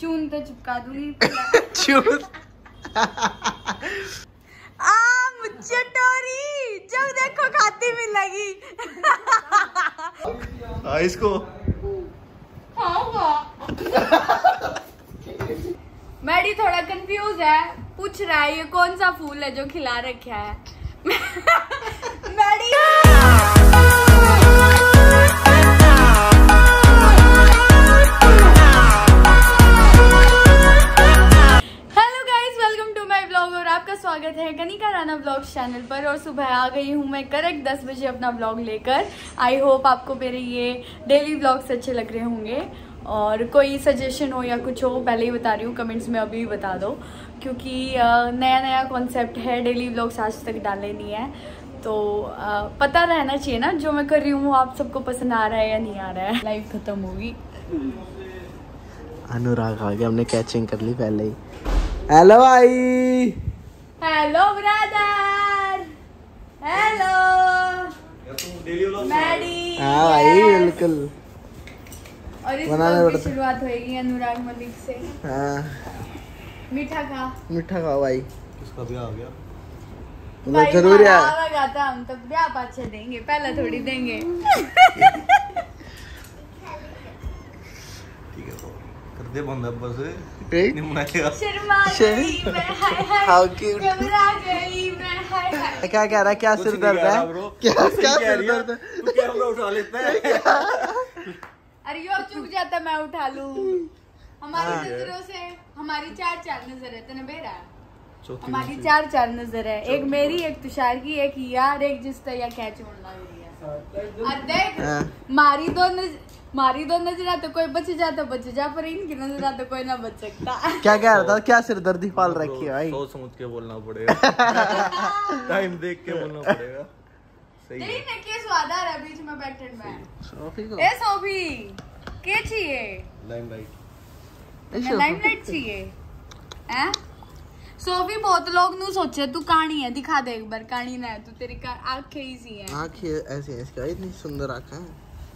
चून चिपका दूँगी चटोरी जब देखो खाती मिलेगी हाँ इसको। मैडी थोड़ा कंफ्यूज है। पूछ रहा है, ये कौन सा फूल है जो खिला रखा है? मैडी ब्लॉग्स चैनल पर और सुबह आ गई हूँ मैं करेक्ट 10 बजे अपना ब्लॉग लेकर। आई होप आपको मेरे ये डेली ब्लॉग्स अच्छे लग रहे होंगे। और कोई सजेशन हो या कुछ हो, पहले ही बता रही हूँ कमेंट्स में अभी बता दो। क्योंकि नया नया कॉन्सेप्ट है डेली ब्लॉग्स आज तक डाले नहीं है। तो पता रहना चाहिए ना, जो मैं कर रही हूँ वो आप सबको पसंद आ रहा है या नहीं आ रहा है। लाइफ खत्म होगी। अनुराग आ गया, हमने कैचिंग कर ली पहले ही। हेलो भाई। हेलो ब्रदर हेलो मैडी हाँ भाई बिल्कुल। और इस बनाना की शुरुआत होएगी अनुराग मलिक से। हाँ। मीठा खा। मीठा खाओ भाई। किसका ब्याह हो गया। मतलब ज़रूरी है हम तो ब्याह पाछे देंगे पहले थोड़ी देंगे ठीक है तो कर दे बंद अब बस मनाएगा शर्मा शर- गई मैं हाय हाय How cute. घबरा गई मैं हाय हाय। क्या कह रहा है? क्या सिर दर्द है? bro। क्या क्या सिर रही है। दर्द है? तू कैमरा उठा लेता है? अरे यो चुक जाता मैं उठा लूँ। हमारी हाँ। नज़रों से हमारी चार चार नज़र है तेने बेरा? हमारी चार चार नज़र है। एक मेरी एक तुषार की एक यार एक जिस या क्या छोड़ना मेरी है। और देख हाँ। मारी दो नज मारी दो नज़र आते कोई बच जा तो बच जा पर इनकी नज़र तो कोई ना बच सकता। क्या कह रहा था? क्या सिर दर्दी पाल रखी है भाई? सोच समझ के बोलना पड़ेगा। टाइम देख के बोलना पड़ेगा। सही है। ने के स्वाद आ रहा है बीच में बैठे में सोफी को? ए सोफी के चाहिए? लाइमलाइट लाइमलाइट चाहिए। हैं? सोफी बहुत लोग नु सोचे तू कहानी है दिखा दे एक बार कहानी ना है तू तेरी का आँखें ही सी है। आँख ऐसे है इसका इतनी सुंदर आँख है।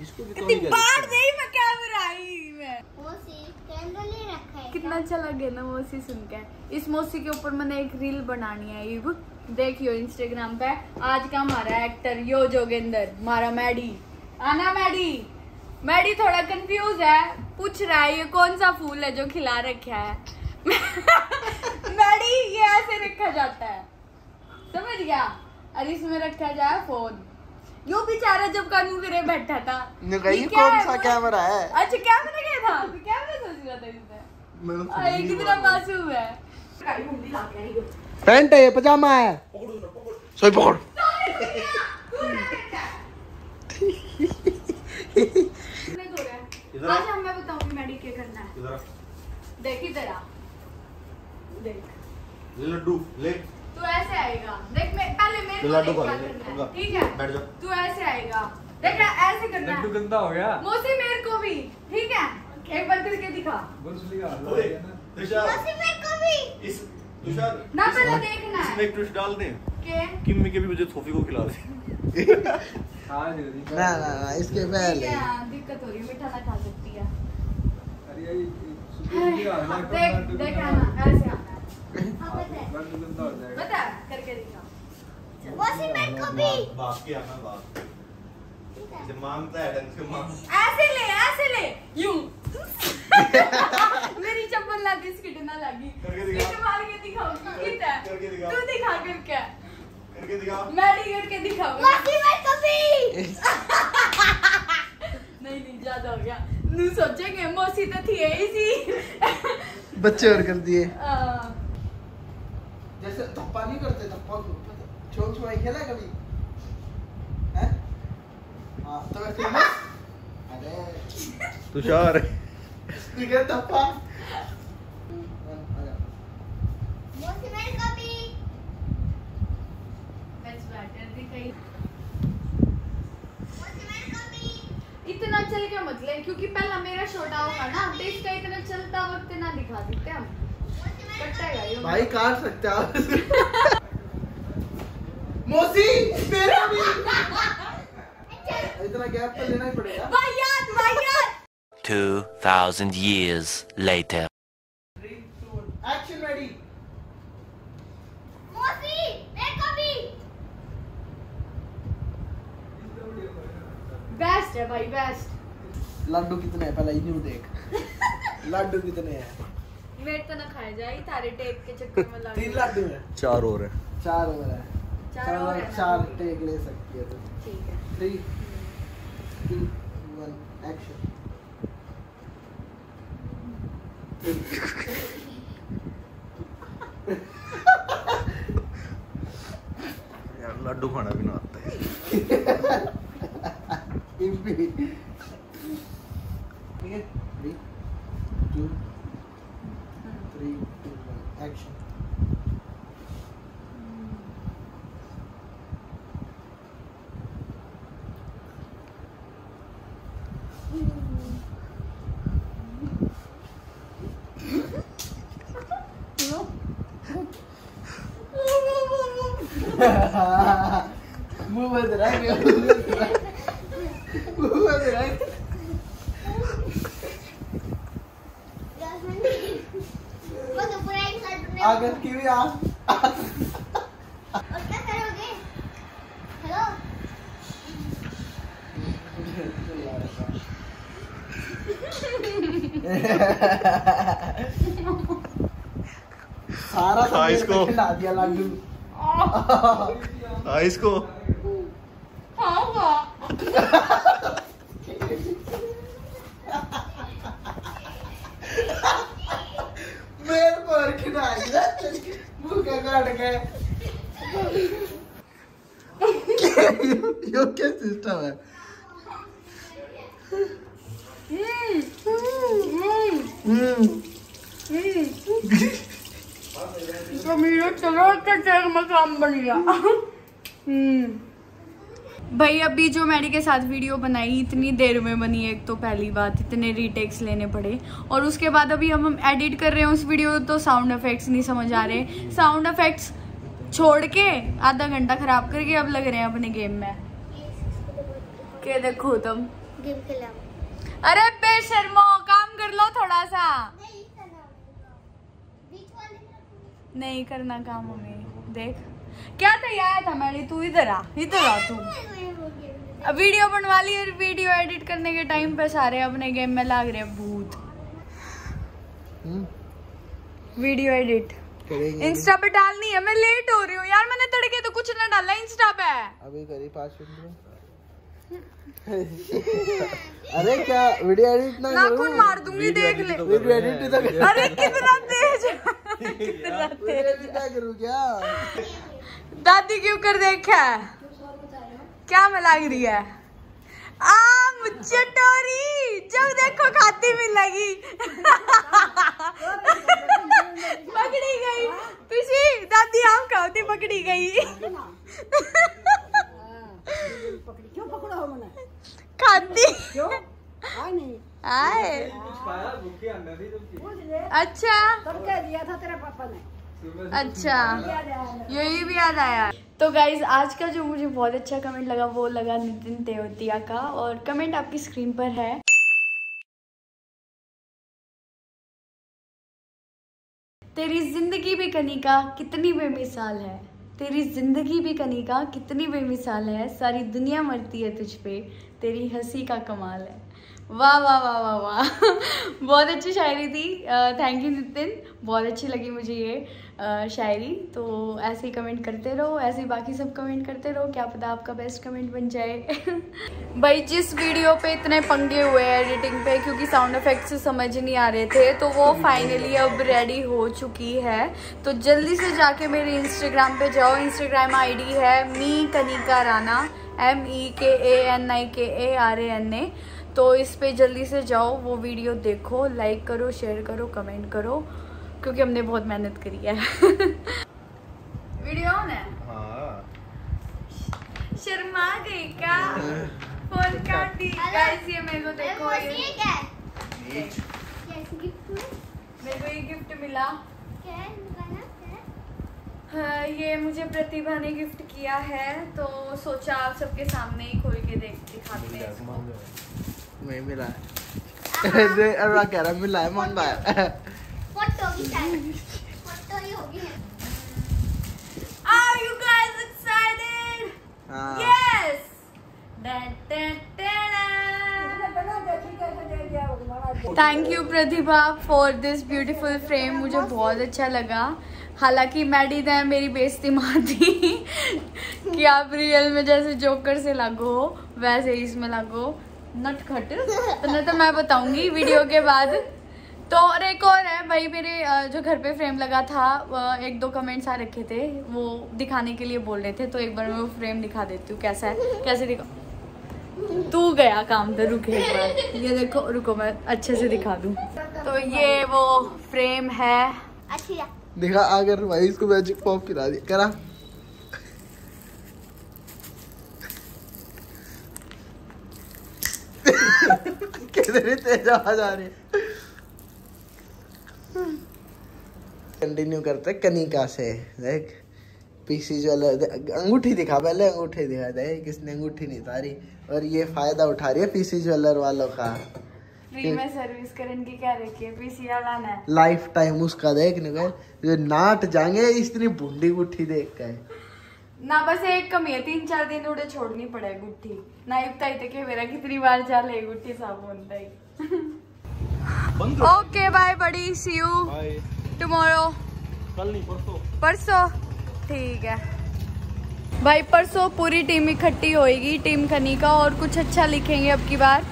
जिसको भी इतनी बार नहीं मैं कैमरा आई मैं। मौसी कैंडल ही रखा है कितना अच्छा लगे ना मौसी सुन के। इस मौसी के ऊपर मैंने एक रील बनानी है इब देखियो इंस्टाग्राम पे। आज का हमारा एक्टर यो जोगेंद्र मारा मैडी आना मैडी मैडी थोड़ा कंफ्यूज है। पूछ रहा है ये कौन सा फूल है जो खिला रखा है? मैडी ये ऐसे रखा जाता है। समझ गया? और इसमें रखा जाए फ़ोन यो बेचारा जब कानून करे बैठा था। ये क्या कौन सा कैमरा है? अच्छा कैमरा क्या था? तू कैमरा सोच रहा था इसमें अरे कितना मासूम है। पैंट है पजामा है। सोई पकड़। है आज हम मैं बताऊँगी मैडी क्या करना है। देख इधर आ। देख। ले लड्डू ले। तू ऐसे आएगा। देख मैं पहले मेरे को लड्डू खा ले ठीक है? बैठ जा तू ऐसे आएगा। देख ना ऐसे करना है। गंदा हो गया। मौसी मेरे को भी ठीक है? एक बार करके दिखा। मौसी मेरे को भी। इस तुषार ना पहले देखना इसमें एक ट्विस्ट डाल दे। के? किम्मी के भी मुझे सोफी को खिला दे। हाँ ना ना ना इसके पहले। दिक्कत हो रही है मीठा ना खा सकती है। अरे है देख देख आना ऐसे बता लड्डू गंदा हो जाएगा बता करके दिखा मौसी मेरे को भी बाप की आना बाप इसे माँगता है ढंग से मांग ऐसे ले ऐसे ले यूँ मेरी चप्पल ना बिस्किट ना लगी स्किट मार के दिखाऊँगी ठीक करके दिखा। तू दिखा करके करके दिखा मैडी करके दिखाऊँगी मौसी मेरे को भी नहीं नहीं ज़्यादा हो गया नू सोचेंगे मौसी तो थी बच्चे और कर दिए आ, जैसे धप्पा नहीं करते धप्पा छोड़ छोड़ खेला कभी? हैं? हाँ तो मैं फ़ेमस अरे। तुषार। धप्पा। इतना चल के मतलब क्योंकि पहला मेरा छोटा होगा ना तो इसका इतना चलता वक्त ना दिखा सकते हम। भाई काट सकते हो आप। मौसी मेरा भी। इतना गैप तो लेना ही पड़ेगा। वाहियात वाहियात 2,000 years later. Three, two, one. Action ready. मौसी मेरे भी बेस्ट है भाई बेस्ट लड्डू कितने हैं? पहले इन्हीं देख। लड्डू कितने हैं? मेरे तो ना खाए जाए तारे टेक के चक्कर में लग तीन लड्डू हैं। चार है। चार और है। चार और है चार टेक ले सकती है तू। ठीक है। थ्री टू वन एक्शन यार लड्डू खाना भी ना आता है। है three two three two one action मुँह बंद रख मुँह बंद की भी आ और क्या करोगे हेलो सारा इसको। खिला दिया लड्डू आ इसको। मेरे पर खिला दिया मुँह का काट के यो क्या सिस्टम है? हम्म। तो मेरा चलो चेक में काम बन गया। हम्म। भाई अभी जो मैडी के साथ वीडियो बनाई इतनी देर में बनी एक तो पहली बात इतने रीटेक्स लेने पड़े। और उसके बाद अभी हम एडिट कर रहे हैं उस वीडियो तो साउंड इफेक्ट्स नहीं समझ आ रहे। साउंड इफेक्ट्स छोड़ के आधा घंटा खराब करके अब लग रहे हैं अपने गेम में। के देखो तुम। गेम खेला। अरे बेशर्मो काम कर लो थोड़ा सा नहीं करना बीच वाले नहीं करना काम हमें देख। क्या तैयार था मैडी तू इधर आ इधर आ तू। अब वीडियो बनवा ली और वीडियो एडिट करने के टाइम पे सारे अपने गेम में लाग रहे भूत। Video edit. इंस्टा पे डालनी है मैं लेट हो रही हूँ। यार मैंने तड़के तो कुछ ना डाला इंस्टा पे। अभी करी पाँच मिनट में। अरे क्या वीडियो एडिट ना नाखून मार दूँगी देख ले। वीडियो एडिट तो कर अरे कितना तेज कितना तेज ना करूँ क्या? दादी क्यों कर देखा है? क्या में लग रही है? आम चटोरी जब देखो खाती मिलेगी पकड़ी गई। पीछे दादी आम खाती पकड़ी गई। क्यों पकड़ो मैंने खाती। क्यों? आए नहीं। अच्छा। तब कह दिया था तेरे पापा ने। अच्छा। यही भी याद आया। तो गाइज़ आज का जो मुझे बहुत अच्छा कमेंट लगा वो लगा नितिन तेवतिया का और कमेंट आपकी स्क्रीन पर है। तेरी ज़िंदगी भी कनिका कितनी बेमिसाल है। तेरी ज़िंदगी भी कनिका कितनी बेमिसाल है, सारी दुनिया मरती है तुझ पे, तेरी हँसी का कमाल है। वाह वाह वाह वाह वाह। बहुत अच्छी शायरी थी। Thank you Nitin. बहुत अच्छी लगी मुझे ये शायरी। तो ऐसे ही कमेंट करते रहो, ऐसे ही बाकी सब कमेंट करते रहो। क्या पता आपका बेस्ट कमेंट बन जाए। भाई, जिस वीडियो पे इतने पंगे हुए हैं एडिटिंग पे, क्योंकि साउंड इफेक्ट्स समझ नहीं आ रहे थे तो वो फाइनली अब रेडी हो चुकी है। तो जल्दी से जाके मेरे इंस्टाग्राम पे जाओ। इंस्टाग्राम आईडी है me Kanika Rana M E K A N आई के A R A N A तो इस पे जल्दी से जाओ वो वीडियो देखो लाइक करो शेयर करो कमेंट करो क्योंकि हमने बहुत मेहनत करी है। वीडियो ऑन है? हाँ। शर्मा गई क्या? फ़ोन काट। दी गाइस ये मेरे को देखो ये ये क्या है? कैसी गिफ्ट मेरे को ये गिफ्ट मिला। क्या है? क्या है? हाँ, ये मुझे प्रतिभा ने गिफ्ट किया है तो सोचा आप सबके सामने ही खोल के देख दिखाते हैं। मैं मिला दे अरे कह रहा मिला है मंगा है फ़ोटो भी शायद फ़ोटो ही होगी Are you guys excited? हाँ। Yes. Dun, dun, है thank you Pratibha for this beautiful frame मुझे बहुत अच्छा लगा। हालाँकि मैडी ने मेरी बेइज्जती मार दी कि आप रियल में जैसे जोकर से लागो हो वैसे ही इसमें लागो नटखट तो नहीं तो मैं बताऊँगी वीडियो के बाद। तो और एक और है भाई मेरे जो घर पे फ्रेम लगा था एक दो कमेंट्स आ रखे थे वो दिखाने के लिए बोल रहे थे तो एक बार मैं वो फ्रेम दिखा देती हूँ कैसा है कैसे दिखा तू गया काम पे रुके एक बार। ये देखो रुको मैं अच्छे से दिखा दूँ। तो ये वो फ्रेम है। अच्छा। देखा अगर भाई इसको मैजिक पॉप खिला दिया। करा। कितनी तेज आवाज़ आ रही है। कंटिन्यू करते कनिका से देख पीसी जो अंगूठी दिखा पहले अंगूठी दिखा दे किसने अंगूठी नहीं उतारी और ये फ़ायदा उठा रही है पीसी ज्वेलर वालों का। सर्विस करने की क्या रखी है पीसीआर लाना है। लाइफ टाइम उसका देख निकल जो नाट जाएँगे इतनी बूंदी गुट्ठी देख के। ना बस एक कमी है तीन चार दिन उड़े छोड़नी पड़े गुट्ठी। ना इतना ही के मेरा कितनी बार चले गुट्ठी साबुन तई। ओके बाय बड़ी सी यू टुमारो कल नहीं परसों। परसों? ठीक है। भाई परसों पूरी टीम इकट्ठी होएगी टीम कनिका और कुछ अच्छा लिखेंगे अब की बार।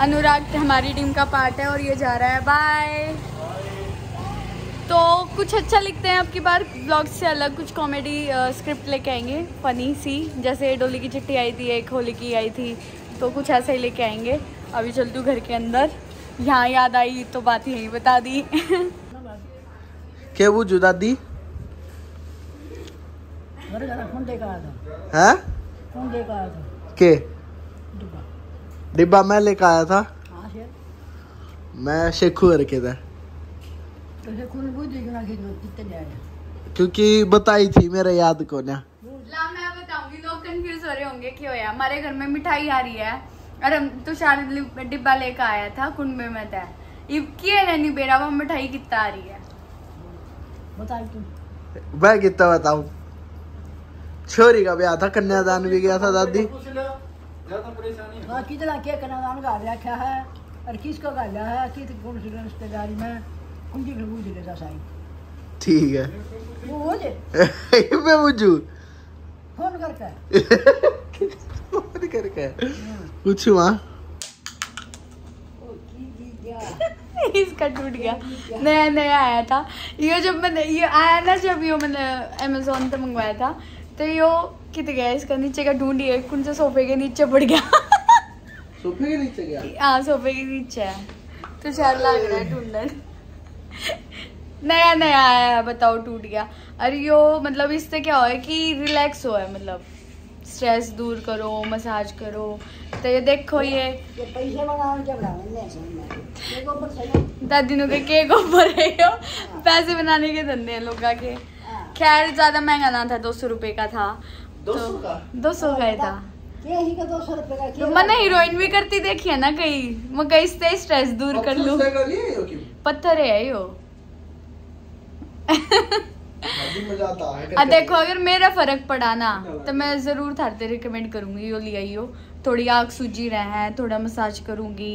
अनुराग हमारी टीम का पार्ट है और ये जा रहा है। बाय तो कुछ अच्छा लिखते हैं अब की बार। ब्लॉग से अलग कुछ कॉमेडी स्क्रिप्ट लेके आएँगे। फनी सी जैसे डोली की चिट्ठी आई थी एक होली की आई थी तो कुछ ऐसा ही लेके आएँगे। अभी चलती हूँ घर के अंदर। यहाँ याद आई तो बात यही बता दी। क्या वो जुदा दी? है? था। के? डिब्बा। डिब्बा मैं लेकर आया था। हाँ मैं शेखू रखे था। क्योंकि बताई थी मेरे याद को ना। मैं बताऊँगी लोग कंफ्यूज हो रहे होंगे क्यों है हमारे घर में मिठाई आ रही है। और हम तुषार लि- डिब्बा लेकर आया था कुंडे में था। इब किए नहीं बेरा वो मिठाई कितना आ रही है? बता मैं कितना बताऊँ? छोरी का ब्याह था कन्यादान भी गया था दादी। ज़्यादा परेशानी हाँ कितना के रखा है? और किसको का लिया है? किस कौन सी रिश्तेदारी में? लेता ठीक है। वो हो जे मैं बुझू। फ़ोन करके। फ़ोन करके। कुछ हुआ ओ की की क्या इसका टूट गया। नया नया आया था। ये जब मैंने ये आया ना जब ये मैंने अमेजोन पे मंगवाया था तो यो कित गया? इसका नीचे का ढूंढिए कौन से सोफे के नीचे पड़ गया। सोफे के नीचे गया? हाँ सोफे के नीचे है। तो शायद लग रहा है ढूंढन। नया नया आया है बताओ टूट गया। अरे यो मतलब इससे क्या है कि रिलैक्स हो है मतलब। स्ट्रेस दूर करो मसाज करो। तो ये देखो ये ये। है। दादी नु के केक ऊपर है पैसे बनाने के धंधे हैं लोग के खैर ज़्यादा महँगा ना था दो सौ रुपये का था। दो सौ का? दो सौ का ही था। के ही का 200 रुपए का? तो मैंने हीरोइन भी करती देखी है ना कहीं। मैं कहीं से स्ट्रेस दूर कर लूँ। हो पत्थर है यो देखो अगर मेरा फ़र्क पड़ा ना तो मैं ज़रूर थारते रिकमेंड करूँगी यो ले आइयो। थोड़ी आग सूजी रहे हैं थोड़ा मसाज करूँगी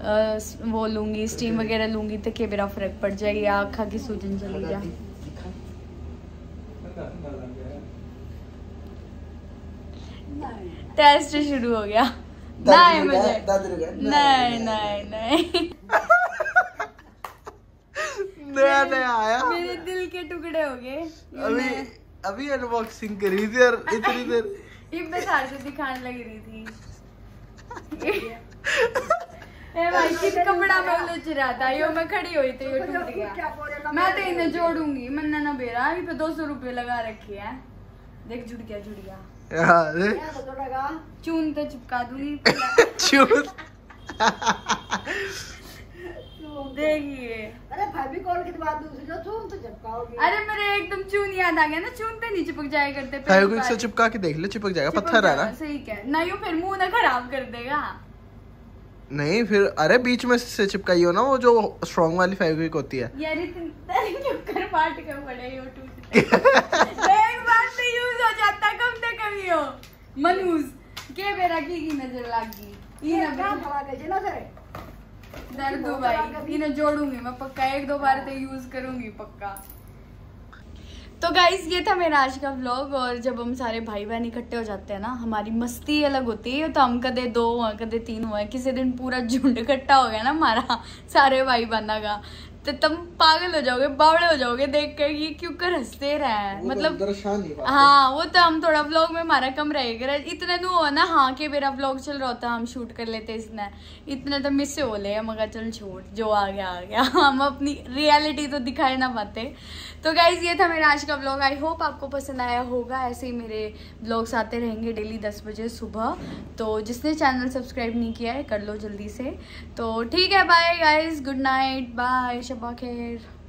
अ, वो लूँगी स्टीम वगैरह लूँगी तो के मेरा फ़र्क पड़ जाएगी? आग खा की सूजन चली जाए टेस्ट शुरू हो गया। नहीं मुझे। नहीं नहीं नहीं। नया नया आया? मेरे दिल के टुकड़े हो गए। अभी अभी अनबॉक्सिंग करी थी और इतनी देर ये मैं से दिखाने लग रही थी। ए भाई किस कपड़ा में उलझ रहा था। यो मैं खड़ी हुई थी यो टूट गया। मैं तो इन्हें जोड़ूँगी मैंने ना बेरा। ये पे दो सौ रुपये लगा रखे हैं। देख जुड़ गया जुड़ गया चून तो चिपका दूँगी। चूत देखिए अरे फेविकॉल के बाद दूसरी जो तो चिपकाओगे। अरे मेरे एकदम चून याद आ गया ना चून पे नहीं चिपक जाया करते से चिपका के देख ले चिपक जाएगा चिपक पत्थर है ना। सही क्या नहीं यो फिर मुँह ना खराब कर देगा। नहीं फिर अरे बीच में से चिपकाई हो ना वो जो स्ट्रॉन्ग वाली फेविक्विक होती है। यार इतना क्यों कर पाट के पड़े हो टूट एक बार से यूज़ हो जाता कम से कम यो। मनूज के बेरा की की नज़र लागी? ई ना काम करा दे ना सरे? दर्द दो भाई। इन्हें जोड़ूँगी मैं पक्का एक दो बार तो यूज़ करूँगी पक्का। तो गाइज़ ये था मेरा आज का व्लॉग और जब हम सारे भाई बहन इकट्ठे हो जाते हैं ना हमारी मस्ती अलग होती है। तो हम कदे दो हुआ कदे तीन हुआ किसी दिन पूरा झुंड इकट्ठा हो गया ना हमारा सारे भाई बहना का। तो तुम पागल हो जाओगे बावड़े हो जाओगे देख कर ये क्यों कर हँसते रहे हैं? मतलब दर्शान ही वो तो हम थोड़ा व्लॉग में हमारा कम रहेगा। इतने नु हो ना हाँ कि मेरा व्लॉग चल रहा होता हम शूट कर लेते इसने इतने तो मिस से हो ले मगर चल छोड़ जो आ गया आ गया। हम अपनी रियलिटी तो दिखाए ना पाते तो गाइज़ ये था मेरा आज का ब्लॉग आई होप आपको पसंद आया होगा। ऐसे ही मेरे ब्लॉग्स आते रहेंगे डेली दस बजे सुबह। तो जिसने चैनल सब्सक्राइब नहीं किया है कर लो जल्दी से। तो ठीक है bye guys good night bye Shaba खैर